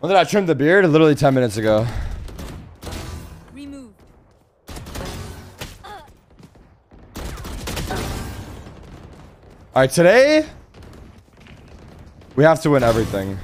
When did I trim the beard? Literally 10 minutes ago. All right, today we have to win everything.